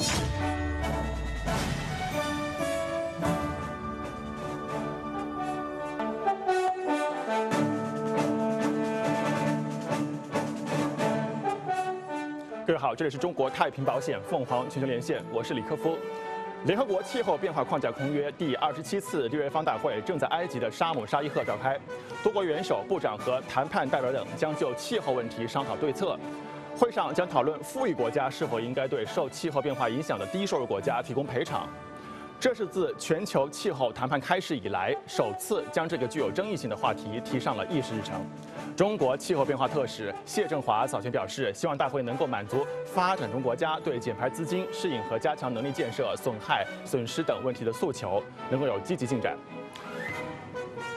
各位好，这里是中国太平保险凤凰全球连线，我是李科夫。联合国气候变化框架公约第二十七次缔约方大会正在埃及的沙姆沙伊赫召开，多国元首、部长和谈判代表等将就气候问题商讨对策。会上将讨论富裕国家是否应该对受气候变化影响的低收入国家提供赔偿。这是自全球气候谈判开始以来，首次将这个具有争议性的话题提上了议事日程。中国气候变化特使谢振华早前表示，希望大会能够满足发展中国家对减排资金、适应和加强能力建设、损害、损失等问题的诉求，能够有积极进展。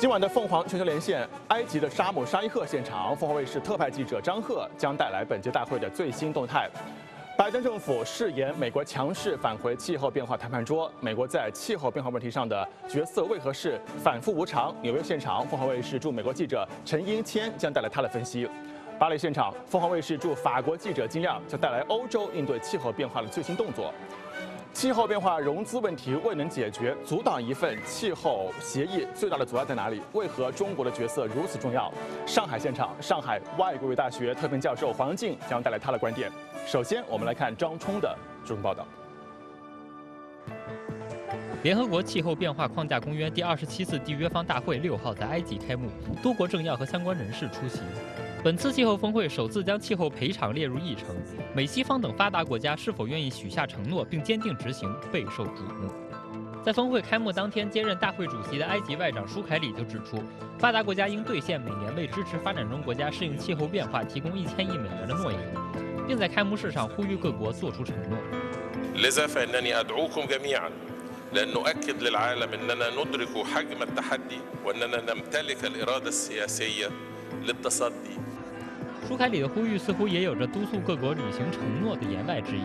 今晚的凤凰全球连线，埃及的沙姆沙伊赫现场，凤凰卫视特派记者张赫将带来本届大会的最新动态。拜登政府誓言美国强势返回气候变化谈判桌，美国在气候变化问题上的角色为何是反复无常？纽约现场，凤凰卫视驻美国记者陈英谦将带来他的分析。巴黎现场，凤凰卫视驻法国记者金亮将带来欧洲应对气候变化的最新动作。气候变化融资问题未能解决，阻挡一份气候协议最大的阻碍在哪里？为何中国的角色如此重要？上海现场，上海外国语大学特聘教授黄静将带来他的观点。首先，我们来看张冲的这份报道。联合国气候变化框架公约第二十七次缔约方大会六号在埃及开幕，多国政要和相关人士出席。本次气候峰会首次将气候赔偿列入议程，美西方等发达国家是否愿意许下承诺并坚定执行备受瞩目。在峰会开幕当天接任大会主席的埃及外长舒凯里就指出，发达国家应兑现每年为支持发展中国家适应气候变化提供一千亿美元的诺言，并在开幕式上呼吁各国做出承诺。لأن نؤكد للعالم أننا ندرك حجم التحدي وأننا نمتلك الإرادة السياسية للتصدي 舒凯里的呼吁似乎也有着督促各国履行承诺的言外之意。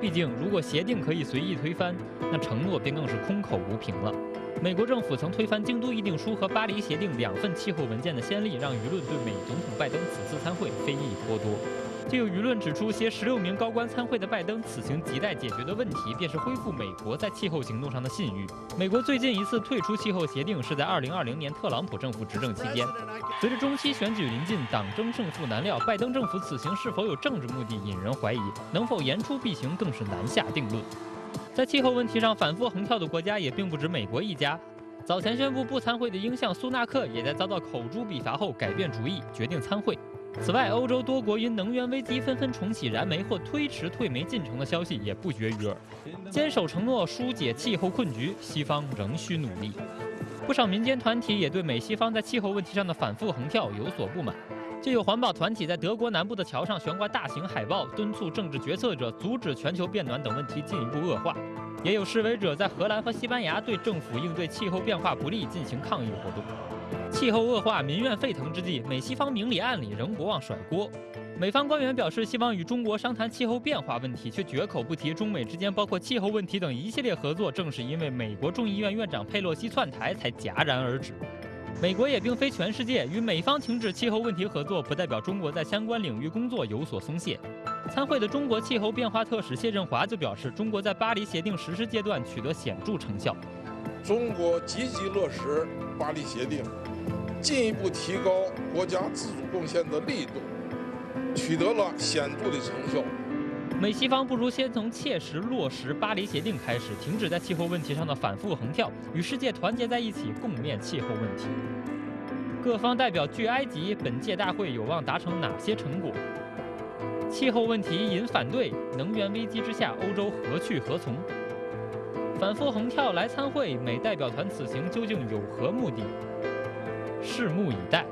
毕竟，如果协定可以随意推翻，那承诺便更是空口无凭了。美国政府曾推翻京都议定书和巴黎协定两份气候文件的先例，让舆论对美总统拜登此次参会非议颇多。就有舆论指出，携十六名高官参会的拜登，此行亟待解决的问题便是恢复美国在气候行动上的信誉。美国最近一次退出气候协定是在二零二零年特朗普政府执政期间。随着中期选举临近，党争胜负难料，拜登政府此行是否有政治目的，引人怀疑；能否言出必行，更是难下定论。在气候问题上反复横跳的国家也并不止美国一家。早前宣布不参会的英相苏纳克，也在遭到口诛笔伐后改变主意，决定参会。此外，欧洲多国因能源危机纷纷重启燃煤或推迟退煤进程的消息也不绝于耳。坚守承诺疏解气候困局，西方仍需努力。不少民间团体也对美西方在气候问题上的反复横跳有所不满。就有环保团体在德国南部的桥上悬挂大型海报，敦促政治决策者阻止全球变暖等问题进一步恶化。也有示威者在荷兰和西班牙对政府应对气候变化不利进行抗议活动。气候恶化，民怨沸腾之际，美西方明里暗里仍不忘甩锅。美方官员表示，希望与中国商谈气候变化问题，却绝口不提中美之间包括气候问题等一系列合作。正是因为美国众议院院长佩洛西窜台，才戛然而止。美国也并非全世界，与美方停止气候问题合作，不代表中国在相关领域工作有所松懈。参会的中国气候变化特使谢振华就表示，中国在巴黎协定实施阶段取得显著成效。中国积极落实巴黎协定。进一步提高国家自主贡献的力度，取得了显著的成效。美西方不如先从切实落实巴黎协定开始，停止在气候问题上的反复横跳，与世界团结在一起，共面气候问题。各方代表据埃及，本届大会有望达成哪些成果？气候问题引反对，能源危机之下，欧洲何去何从？反复横跳来参会，美代表团此行究竟有何目的？拭目以待。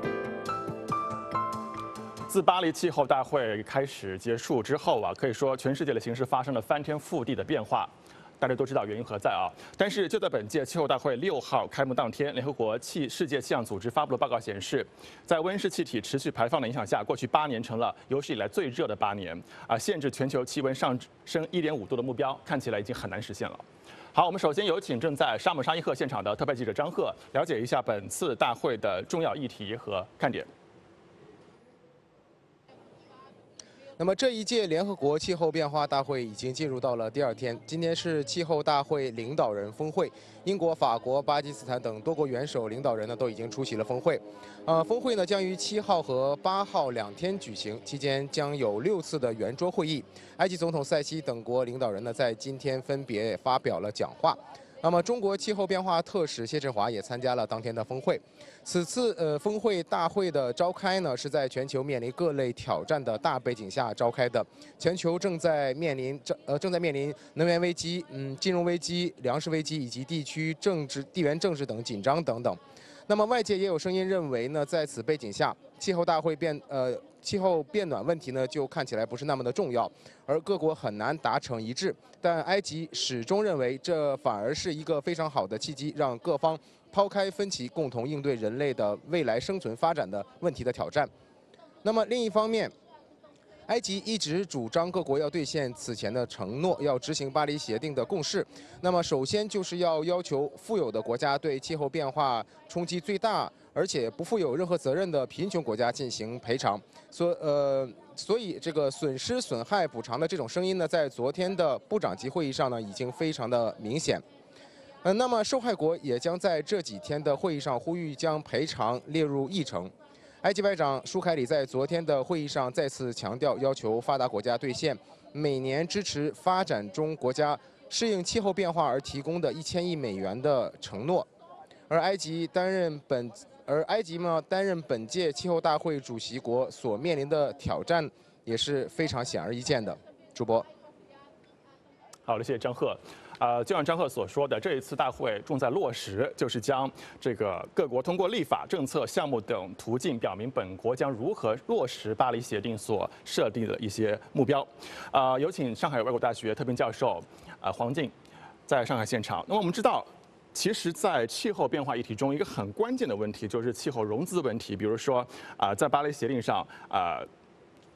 自巴黎气候大会开始结束之后啊，可以说全世界的形势发生了翻天覆地的变化。大家都知道原因何在啊？但是就在本届气候大会六号开幕当天，联合国气世界气象组织发布的报告显示，在温室气体持续排放的影响下，过去八年成了有史以来最热的八年啊！限制全球气温上升一点五度的目标，看起来已经很难实现了。好，我们首先有请正在沙姆沙伊赫现场的特派记者张赫，了解一下本次大会的重要议题和看点。那么这一届联合国气候变化大会已经进入到了第二天，今天是气候大会领导人峰会，英国、法国、巴基斯坦等多国元首领导人呢都已经出席了峰会。呃，峰会呢将于七号和八号两天举行，期间将有六次的圆桌会议。埃及总统塞西等国领导人呢在今天分别发表了讲话。那么，中国气候变化特使谢振华也参加了当天的峰会。此次呃峰会大会的召开呢，是在全球面临各类挑战的大背景下召开的。全球正在面临正呃正在面临能源危机、嗯金融危机、粮食危机以及地区政治、地缘政治等紧张等等。那么外界也有声音认为呢，在此背景下，气候大会变呃气候变暖问题呢就看起来不是那么的重要，而各国很难达成一致。但埃及始终认为这反而是一个非常好的契机，让各方抛开分歧，共同应对人类的未来生存发展的问题的挑战。那么另一方面，埃及一直主张各国要兑现此前的承诺，要执行巴黎协定的共识。那么，首先就是要要求富有的国家对气候变化冲击最大而且不负有任何责任的贫穷国家进行赔偿。所呃，所以这个损失损害补偿的这种声音呢，在昨天的部长级会议上呢，已经非常的明显。呃，那么受害国也将在这几天的会议上呼吁将赔偿列入议程。埃及外长舒凯里在昨天的会议上再次强调，要求发达国家兑现每年支持发展中国家适应气候变化而提供的一千亿美元的承诺。而埃及担任本而埃及呢担任本届气候大会主席国所面临的挑战也是非常显而易见的。主播，好的，谢谢张赫。呃，就像张赫所说的，这一次大会重在落实，就是将这个各国通过立法、政策、项目等途径，表明本国将如何落实巴黎协定所设定的一些目标。啊，有请上海外国大学特聘教授啊黄静，在上海现场。那么我们知道，其实，在气候变化议题中，一个很关键的问题就是气候融资问题。比如说，啊，在巴黎协定上，啊。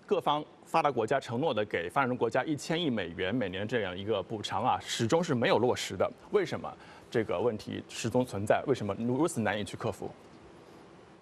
各方发达国家承诺的给发展中国家一千亿美元每年这样一个补偿啊，始终是没有落实的。为什么这个问题始终存在？为什么如此难以去克服？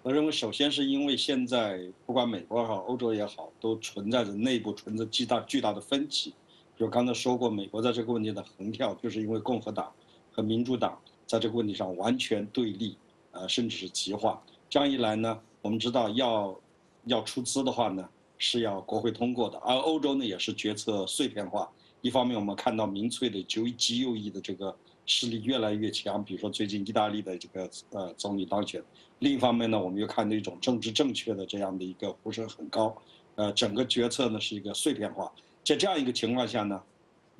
我认为，首先是因为现在不管美国也好，欧洲也好，都存在着内部存在巨大巨大的分歧。就刚才说过，美国在这个问题的横跳，就是因为共和党和民主党在这个问题上完全对立，呃，甚至是极化。这样一来呢，我们知道要要出资的话呢。是要国会通过的，而欧洲呢也是决策碎片化。一方面，我们看到民粹的极极右翼的这个势力越来越强，比如说最近意大利的这个呃总理当选；另一方面呢，我们又看到一种政治正确的这样的一个呼声很高。呃，整个决策呢是一个碎片化。在这样一个情况下呢，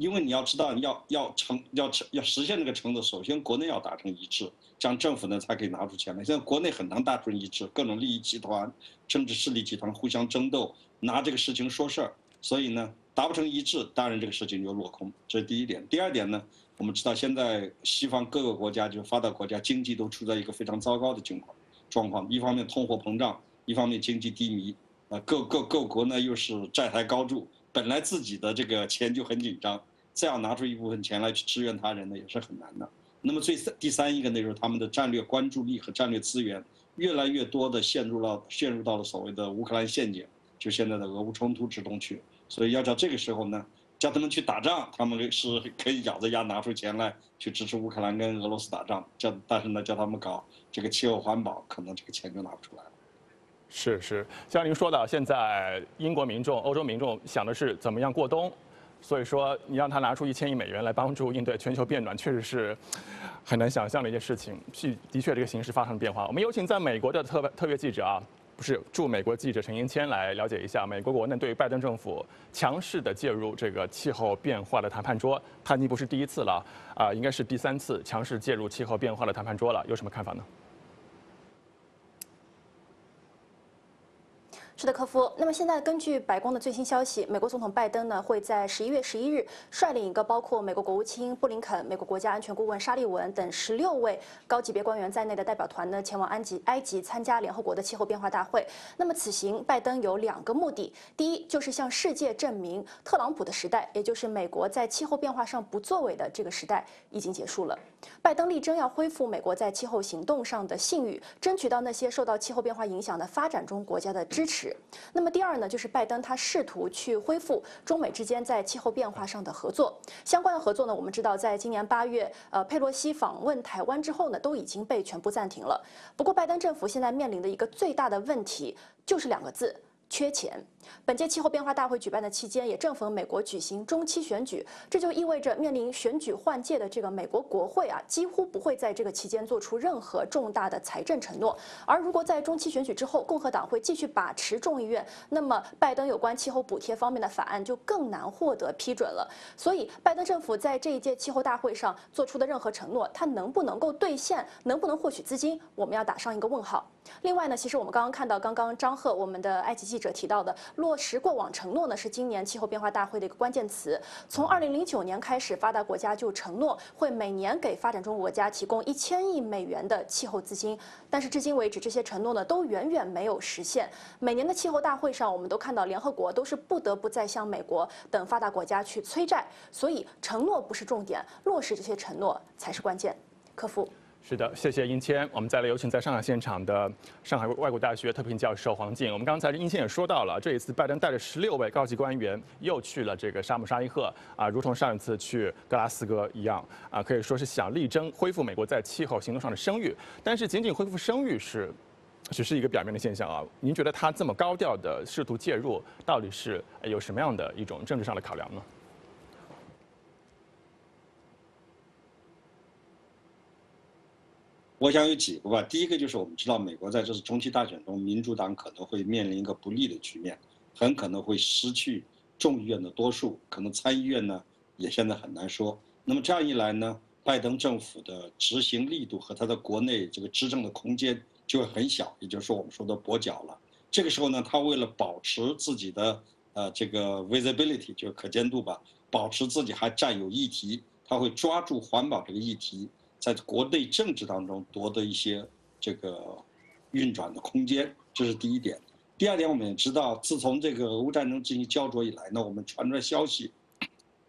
因为你要知道，要要成要成要实现这个承诺，首先国内要达成一致。这样政府呢才可以拿出钱来。现在国内很难达成一致，各种利益集团、政治势力集团互相争斗，拿这个事情说事儿，所以呢达不成一致，当然这个事情就落空。这是第一点。第二点呢，我们知道现在西方各个国家，就发达国家经济都处在一个非常糟糕的境况状况。一方面通货膨胀，一方面经济低迷，啊，各各各国呢又是债台高筑，本来自己的这个钱就很紧张，再要拿出一部分钱来去支援他人呢，也是很难的。那么最三第三一个呢，就是他们的战略关注力和战略资源越来越多的陷入了陷入到了所谓的乌克兰陷阱，就现在的俄乌冲突之中去。所以要叫这个时候呢，叫他们去打仗，他们是可以咬着牙拿出钱来去支持乌克兰跟俄罗斯打仗。叫但是呢，叫他们搞这个气候环保，可能这个钱就拿不出来了。是是，像您说的，现在英国民众、欧洲民众想的是怎么样过冬。所以说，你让他拿出一千亿美元来帮助应对全球变暖，确实是很难想象的一件事情。是，的确这个形势发生了变化。我们有请在美国的特特别记者啊，不是驻美国记者陈英谦来了解一下美国国内对拜登政府强势的介入这个气候变化的谈判桌，他已经不是第一次了啊，应该是第三次强势介入气候变化的谈判桌了，有什么看法呢？是的，科夫。那么现在根据白宫的最新消息，美国总统拜登呢会在十一月十一日率领一个包括美国国务卿布林肯、美国国家安全顾问沙利文等十六位高级别官员在内的代表团呢前往安吉埃及参加联合国的气候变化大会。那么此行拜登有两个目的，第一就是向世界证明特朗普的时代，也就是美国在气候变化上不作为的这个时代已经结束了。拜登力争要恢复美国在气候行动上的信誉，争取到那些受到气候变化影响的发展中国家的支持。那么第二呢，就是拜登他试图去恢复中美之间在气候变化上的合作。相关的合作呢，我们知道在今年八月，呃，佩洛西访问台湾之后呢，都已经被全部暂停了。不过拜登政府现在面临的一个最大的问题就是两个字。缺钱。本届气候变化大会举办的期间，也正逢美国举行中期选举，这就意味着面临选举换届的这个美国国会啊，几乎不会在这个期间做出任何重大的财政承诺。而如果在中期选举之后，共和党会继续把持众议院，那么拜登有关气候补贴方面的法案就更难获得批准了。所以，拜登政府在这一届气候大会上做出的任何承诺，他能不能够兑现，能不能获取资金，我们要打上一个问号。另外呢，其实我们刚刚看到，刚刚张赫我们的埃及记者提到的落实过往承诺呢，是今年气候变化大会的一个关键词。从二零零九年开始，发达国家就承诺会每年给发展中国家提供一千亿美元的气候资金，但是至今为止，这些承诺呢都远远没有实现。每年的气候大会上，我们都看到联合国都是不得不再向美国等发达国家去催债，所以承诺不是重点，落实这些承诺才是关键。客服。是的，谢谢殷谦。我们再来有请在上海现场的上海外国大学特聘教授黄静。我们刚才殷谦也说到了，这一次拜登带着十六位高级官员又去了这个沙姆沙伊赫啊，如同上一次去格拉斯哥一样啊，可以说是想力争恢复美国在气候行动上的声誉。但是仅仅恢复声誉是只是一个表面的现象啊。您觉得他这么高调的试图介入，到底是有什么样的一种政治上的考量呢？我想有几个吧。第一个就是我们知道，美国在这次中期大选中，民主党可能会面临一个不利的局面，很可能会失去众议院的多数，可能参议院呢也现在很难说。那么这样一来呢，拜登政府的执行力度和他的国内这个执政的空间就会很小，也就是说我们说的跛脚了。这个时候呢，他为了保持自己的呃这个 visibility 就可见度吧，保持自己还占有议题，他会抓住环保这个议题。在国内政治当中夺得一些这个运转的空间，这是第一点。第二点，我们也知道，自从这个俄乌战争进行焦灼以来呢，我们传出来消息，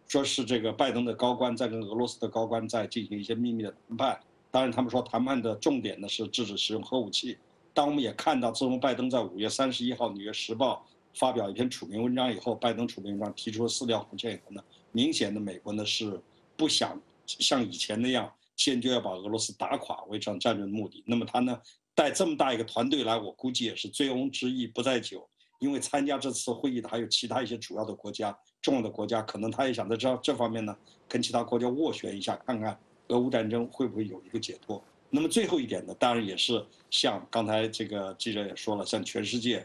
说是这个拜登的高官在跟俄罗斯的高官在进行一些秘密的谈判。当然，他们说谈判的重点呢是制止使用核武器。当我们也看到，自从拜登在五月三十一号《纽约时报》发表一篇署名文章以后，拜登署名文章提出了四条红线以后呢，明显的美国呢是不想像以前那样。坚决要把俄罗斯打垮为这场战争的目的。那么他呢带这么大一个团队来，我估计也是醉翁之意不在酒。因为参加这次会议的还有其他一些主要的国家、重要的国家，可能他也想在这这方面呢跟其他国家斡旋一下，看看俄乌战争会不会有一个解脱。那么最后一点呢，当然也是像刚才这个记者也说了，向全世界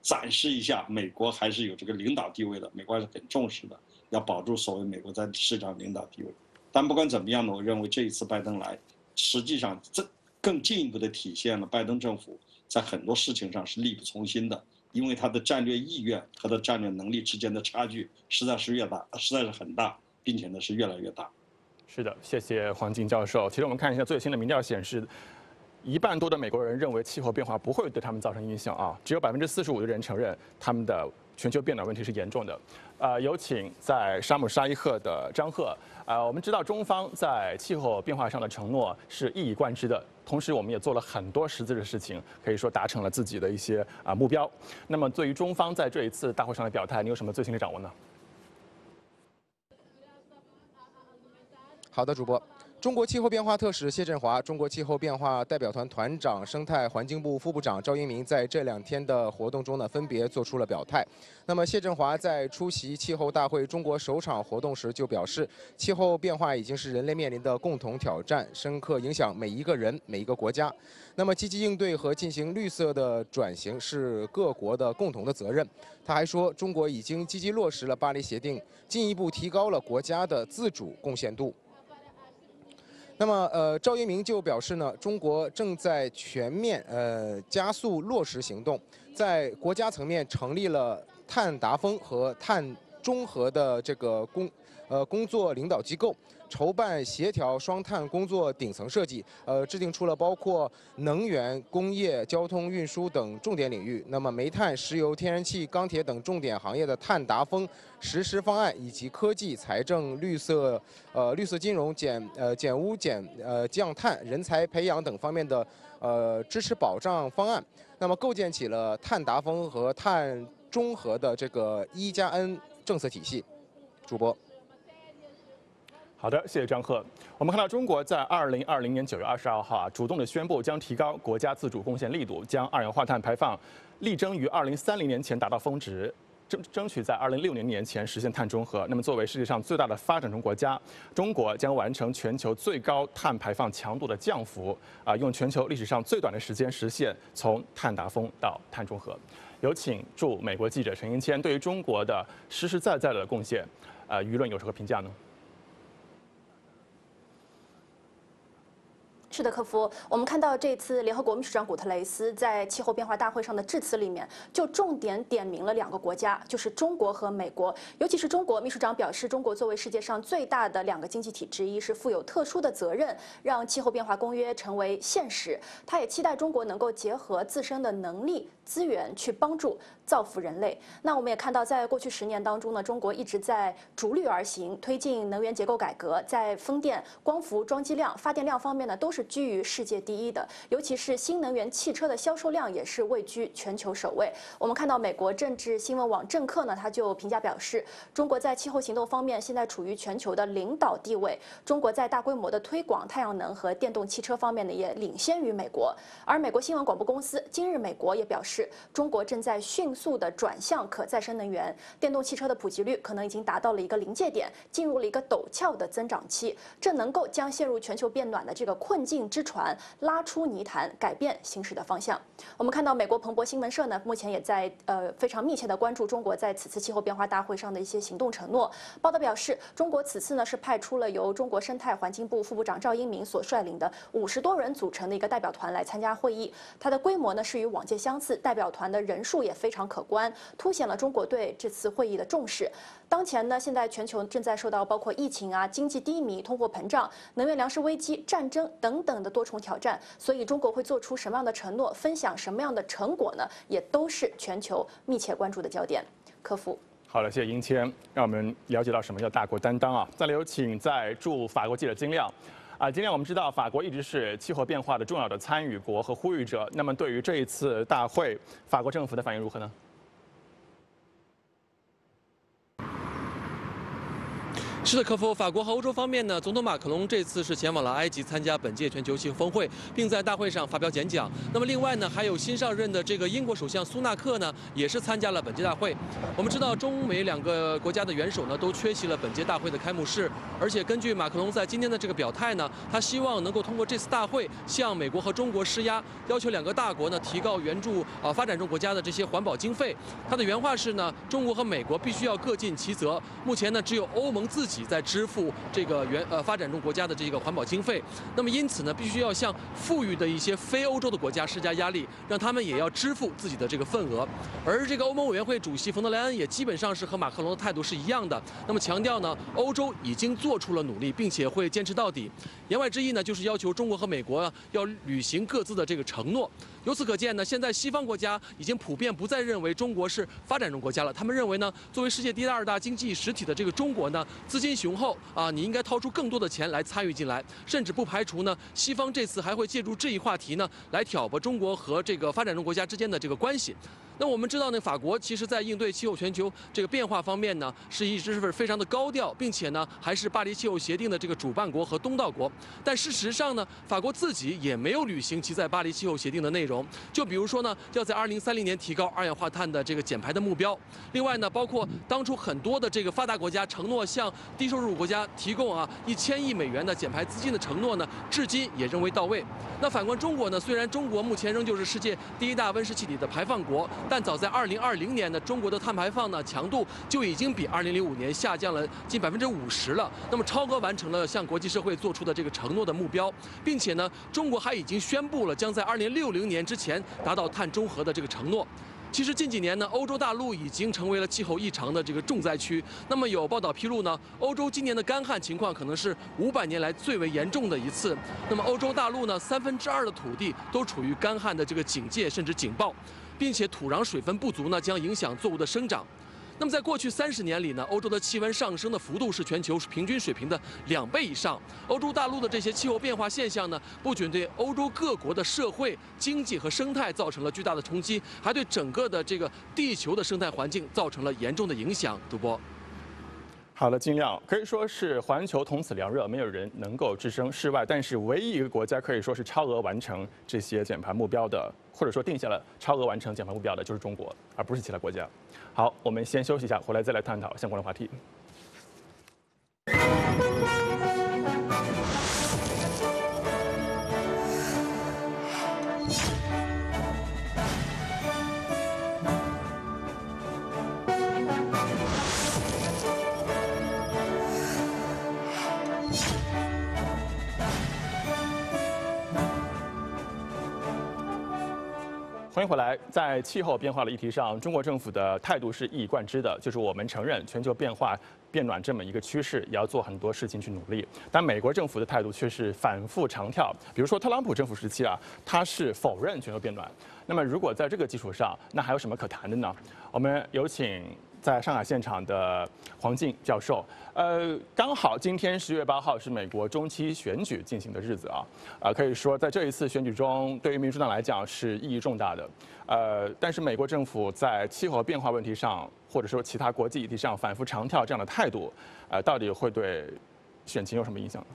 展示一下美国还是有这个领导地位的，美国还是很重视的，要保住所谓美国在世界领导地位。但不管怎么样呢，我认为这一次拜登来，实际上这更进一步的体现了拜登政府在很多事情上是力不从心的，因为他的战略意愿和他战略能力之间的差距实在是越大，实在是很大，并且呢是越来越大。是的，谢谢黄金教授。其实我们看一下最新的民调显示，一半多的美国人认为气候变化不会对他们造成影响啊，只有百分之四十五的人承认他们的全球变暖问题是严重的。呃，有请在沙姆沙伊赫的张赫。呃，我们知道中方在气候变化上的承诺是一以贯之的，同时我们也做了很多实质的事情，可以说达成了自己的一些啊目标。那么，对于中方在这一次大会上的表态，你有什么最新的掌握呢？好的，主播。中国气候变化特使谢振华、中国气候变化代表团团长、生态环境部副部长赵英明在这两天的活动中呢，分别做出了表态。那么，谢振华在出席气候大会中国首场活动时就表示，气候变化已经是人类面临的共同挑战，深刻影响每一个人、每一个国家。那么，积极应对和进行绿色的转型是各国的共同的责任。他还说，中国已经积极落实了巴黎协定，进一步提高了国家的自主贡献度。那么，呃，赵一鸣就表示呢，中国正在全面呃加速落实行动，在国家层面成立了碳达峰和碳中和的这个工呃工作领导机构。筹办协调双碳工作顶层设计，呃，制定出了包括能源、工业、交通运输等重点领域，那么煤炭、石油、天然气、钢铁等重点行业的碳达峰实施方案，以及科技、财政、绿色、呃绿色金融、减呃减污减呃降碳、人才培养等方面的呃支持保障方案。那么构建起了碳达峰和碳中和的这个一加 N 政策体系。主播。好的，谢谢张贺。我们看到中国在二零二零年九月二十二号啊，主动的宣布将提高国家自主贡献力度，将二氧化碳排放力争于二零三零年前达到峰值，争争取在二零六零年前实现碳中和。那么，作为世界上最大的发展中国家，中国将完成全球最高碳排放强度的降幅啊，用全球历史上最短的时间实现从碳达峰到碳中和。有请驻美国记者陈英谦对于中国的实实在在的贡献，呃，舆论有什么评价呢？是的，克夫。我们看到这次联合国秘书长古特雷斯在气候变化大会上的致辞里面，就重点点名了两个国家，就是中国和美国。尤其是中国，秘书长表示，中国作为世界上最大的两个经济体之一，是负有特殊的责任，让气候变化公约成为现实。他也期待中国能够结合自身的能力。资源去帮助造福人类。那我们也看到，在过去十年当中呢，中国一直在逐绿而行，推进能源结构改革，在风电、光伏装机量、发电量方面呢，都是居于世界第一的。尤其是新能源汽车的销售量也是位居全球首位。我们看到，美国政治新闻网政客呢，他就评价表示，中国在气候行动方面现在处于全球的领导地位。中国在大规模的推广太阳能和电动汽车方面呢，也领先于美国。而美国新闻广播公司今日美国也表示。中国正在迅速的转向可再生能源，电动汽车的普及率可能已经达到了一个临界点，进入了一个陡峭的增长期，这能够将陷入全球变暖的这个困境之船拉出泥潭，改变行驶的方向。我们看到美国彭博新闻社呢，目前也在呃非常密切的关注中国在此次气候变化大会上的一些行动承诺。报道表示，中国此次呢是派出了由中国生态环境部副部长赵英明所率领的五十多人组成的一个代表团来参加会议，它的规模呢是与往届相似。代表团的人数也非常可观，凸显了中国对这次会议的重视。当前呢，现在全球正在受到包括疫情啊、经济低迷、通货膨胀、能源粮食危机、战争等等的多重挑战，所以中国会做出什么样的承诺，分享什么样的成果呢？也都是全球密切关注的焦点。客服，好了，谢谢英谦，让我们了解到什么叫大国担当啊！再来有请在驻法国记者金亮。啊，今天我们知道法国一直是气候变化的重要的参与国和呼吁者。那么，对于这一次大会，法国政府的反应如何呢？是的，克夫，法国和欧洲方面呢，总统马克龙这次是前往了埃及参加本届全球气候峰会，并在大会上发表演讲。那么另外呢，还有新上任的这个英国首相苏纳克呢，也是参加了本届大会。我们知道，中美两个国家的元首呢，都缺席了本届大会的开幕式。而且根据马克龙在今天的这个表态呢，他希望能够通过这次大会向美国和中国施压，要求两个大国呢提高援助啊发展中国家的这些环保经费。他的原话是呢，中国和美国必须要各尽其责。目前呢，只有欧盟自己。在支付这个原呃发展中国家的这个环保经费，那么因此呢，必须要向富裕的一些非欧洲的国家施加压力，让他们也要支付自己的这个份额。而这个欧盟委员会主席冯德莱恩也基本上是和马克龙的态度是一样的，那么强调呢，欧洲已经做出了努力，并且会坚持到底。言外之意呢，就是要求中国和美国要履行各自的这个承诺。由此可见呢，现在西方国家已经普遍不再认为中国是发展中国家了，他们认为呢，作为世界第二大经济实体的这个中国呢，资金。雄厚啊，你应该掏出更多的钱来参与进来，甚至不排除呢，西方这次还会借助这一话题呢，来挑拨中国和这个发展中国家之间的这个关系。那我们知道呢，法国其实在应对气候全球这个变化方面呢，是一直是非常的高调，并且呢，还是巴黎气候协定的这个主办国和东道国。但事实上呢，法国自己也没有履行其在巴黎气候协定的内容。就比如说呢，要在2030年提高二氧化碳的这个减排的目标。另外呢，包括当初很多的这个发达国家承诺向低收入国家提供啊一千亿美元的减排资金的承诺呢，至今也仍未到位。那反观中国呢，虽然中国目前仍旧是世界第一大温室气体的排放国。但早在2020年呢，中国的碳排放呢强度就已经比2005年下降了近百分之五十了。那么超额完成了向国际社会做出的这个承诺的目标，并且呢，中国还已经宣布了将在2060年之前达到碳中和的这个承诺。其实近几年呢，欧洲大陆已经成为了气候异常的这个重灾区。那么有报道披露呢，欧洲今年的干旱情况可能是五百年来最为严重的一次。那么欧洲大陆呢，三分之二的土地都处于干旱的这个警戒甚至警报。并且土壤水分不足呢，将影响作物的生长。那么在过去三十年里呢，欧洲的气温上升的幅度是全球平均水平的两倍以上。欧洲大陆的这些气候变化现象呢，不仅对欧洲各国的社会、经济和生态造成了巨大的冲击，还对整个的这个地球的生态环境造成了严重的影响。主播。好的，尽量可以说是环球同此凉热，没有人能够置身事外。但是，唯一一个国家可以说是超额完成这些减排目标的，或者说定下了超额完成减排目标的，就是中国，而不是其他国家。好，我们先休息一下，回来再来探讨相关的话题。欢迎回来。在气候变化的议题上，中国政府的态度是一以贯之的，就是我们承认全球变化变暖这么一个趋势，也要做很多事情去努力。但美国政府的态度却是反复长跳，比如说特朗普政府时期啊，他是否认全球变暖。那么如果在这个基础上，那还有什么可谈的呢？我们有请。在上海现场的黄静教授，呃，刚好今天十月八号是美国中期选举进行的日子啊，呃，可以说在这一次选举中，对于民主党来讲是意义重大的，呃，但是美国政府在气候变化问题上，或者说其他国际议题上反复长跳这样的态度，呃，到底会对选情有什么影响呢？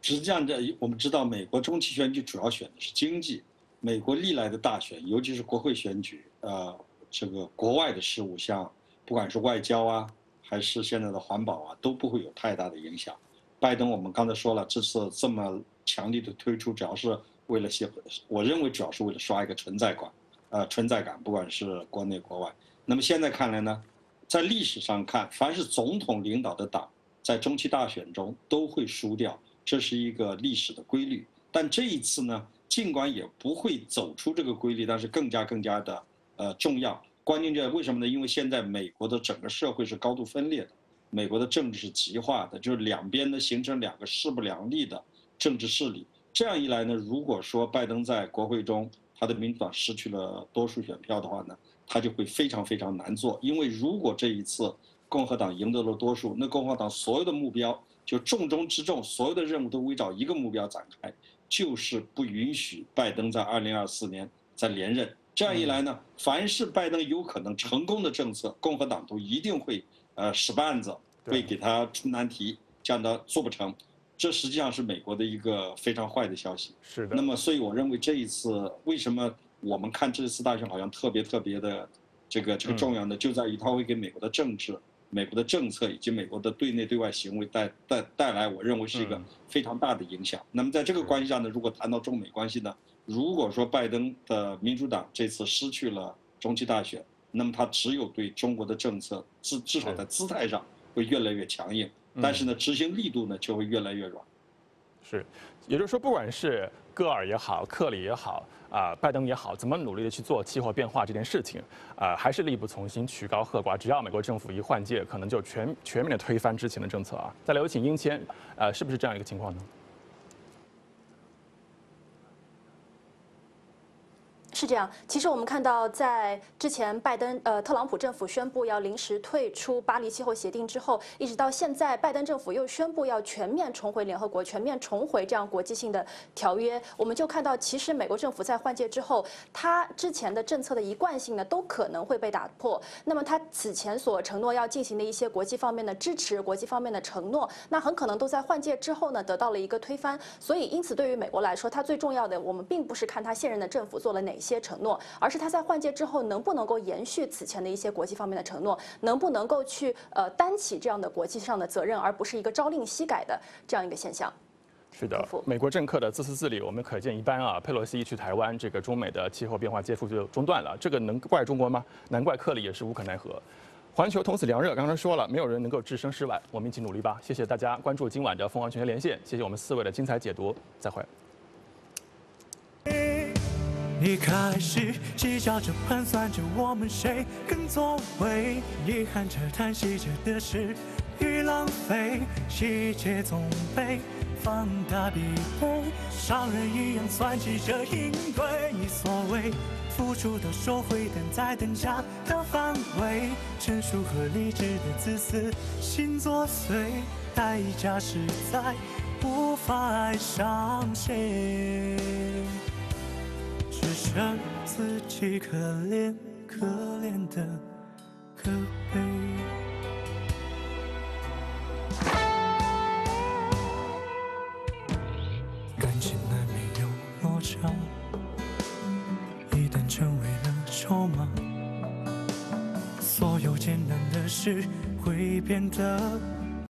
实际上，这我们知道，美国中期选举主要选的是经济，美国历来的大选，尤其是国会选举，呃。这个国外的事务，像不管是外交啊，还是现在的环保啊，都不会有太大的影响。拜登，我们刚才说了，这次这么强力的推出，主要是为了些，我认为主要是为了刷一个存在感，呃，存在感，不管是国内国外。那么现在看来呢，在历史上看，凡是总统领导的党在中期大选中都会输掉，这是一个历史的规律。但这一次呢，尽管也不会走出这个规律，但是更加更加的。呃，重要关键就在为什么呢？因为现在美国的整个社会是高度分裂的，美国的政治是极化的，就是两边呢形成两个势不两立的政治势力。这样一来呢，如果说拜登在国会中他的民主党失去了多数选票的话呢，他就会非常非常难做。因为如果这一次共和党赢得了多数，那共和党所有的目标就重中之重，所有的任务都围绕一个目标展开，就是不允许拜登在二零二四年再连任。这样一来呢，凡是拜登有可能成功的政策，共和党都一定会呃使绊子，会给他出难题，这样的做不成。这实际上是美国的一个非常坏的消息。是的。那么，所以我认为这一次为什么我们看这次大选好像特别特别的这个这个重要呢？就在于它会给美国的政治、美国的政策以及美国的对内对外行为带带带来，我认为是一个非常大的影响。那么在这个关系上呢，如果谈到中美关系呢？如果说拜登的民主党这次失去了中期大选，那么他只有对中国的政策至至少在姿态上会越来越强硬，但是呢，执行力度呢就会越来越软。是，也就是说，不管是戈尔也好，克里也好，啊，拜登也好，怎么努力的去做气候变化这件事情，啊，还是力不从心，曲高和寡。只要美国政府一换届，可能就全全面的推翻之前的政策啊。再来有请英谦，呃，是不是这样一个情况呢？是这样，其实我们看到，在之前拜登呃特朗普政府宣布要临时退出巴黎气候协定之后，一直到现在，拜登政府又宣布要全面重回联合国，全面重回这样国际性的条约，我们就看到，其实美国政府在换届之后，他之前的政策的一贯性呢，都可能会被打破。那么他此前所承诺要进行的一些国际方面的支持、国际方面的承诺，那很可能都在换届之后呢得到了一个推翻。所以，因此对于美国来说，它最重要的，我们并不是看他现任的政府做了哪些。些承诺，而是他在换届之后能不能够延续此前的一些国际方面的承诺，能不能够去呃担起这样的国际上的责任，而不是一个朝令夕改的这样一个现象。是的，美国政客的自私自利，我们可见一斑啊。佩洛西一去台湾，这个中美的气候变化接触就中断了，这个能怪中国吗？难怪克里也是无可奈何。环球同此凉热，刚才说了，没有人能够置身事外，我们一起努力吧。谢谢大家关注今晚的凤凰全球连线，谢谢我们四位的精彩解读，再会。你开始计较着、盘算着，我们谁更作为？遗憾着、叹息着的事与浪费，细节总被放大比对，商人一样算计着应对。你所谓付出的收回，等在等价的范围，成熟和理智的自私心作祟，代价实在无法爱上谁，只剩自己可怜可怜的可悲。感情难免有落差，一旦成为了筹码，所有艰难的事会变得